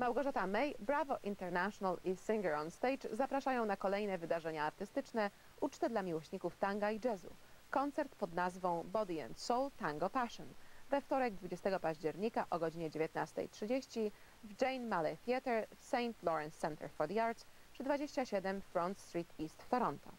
Małgorzata May, Bravo International i Singer on Stage zapraszają na kolejne wydarzenia artystyczne, ucztę dla miłośników tanga i jazzu. Koncert pod nazwą Body and Soul Tango Passion. We wtorek 20 października o godzinie 19.30 w Jane Malley Theatre w St. Lawrence Center for the Arts przy 27 Front Street East w Toronto.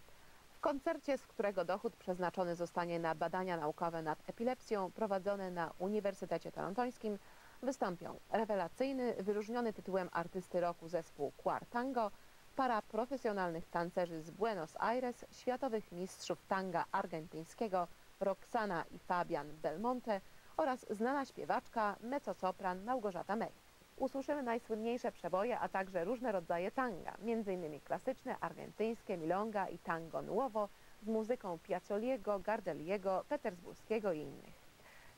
W koncercie, z którego dochód przeznaczony zostanie na badania naukowe nad epilepsją prowadzone na Uniwersytecie Torontońskim, wystąpią rewelacyjny, wyróżniony tytułem artysty roku zespół Quar Tango, para profesjonalnych tancerzy z Buenos Aires, światowych mistrzów tanga argentyńskiego Roxana i Fabian Belmonte oraz znana śpiewaczka, mezzosopran Małgorzata May. Usłyszymy najsłynniejsze przeboje, a także różne rodzaje tanga, m.in. klasyczne, argentyńskie, milonga i tango nuovo z muzyką Piazzoliego, Gardeliego, Petersburskiego i innych.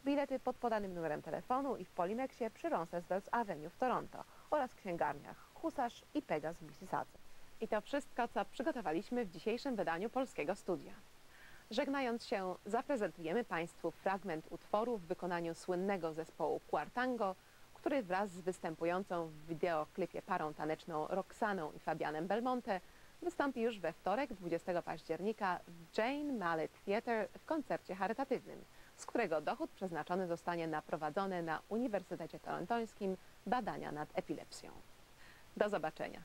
Bilety pod podanym numerem telefonu i w Polimexie przy Roncesvalles Avenue w Toronto oraz w księgarniach Husarz i Pegas w Mississauga. I to wszystko, co przygotowaliśmy w dzisiejszym wydaniu Polskiego Studia. Żegnając się, zaprezentujemy Państwu fragment utworu w wykonaniu słynnego zespołu Quartango, który wraz z występującą w wideoklipie parą taneczną Roxaną i Fabianem Belmonte wystąpi już we wtorek 20 października w Jane Mallet Theatre w koncercie charytatywnym, z którego dochód przeznaczony zostanie na prowadzone na Uniwersytecie Torontońskim badania nad epilepsją. Do zobaczenia.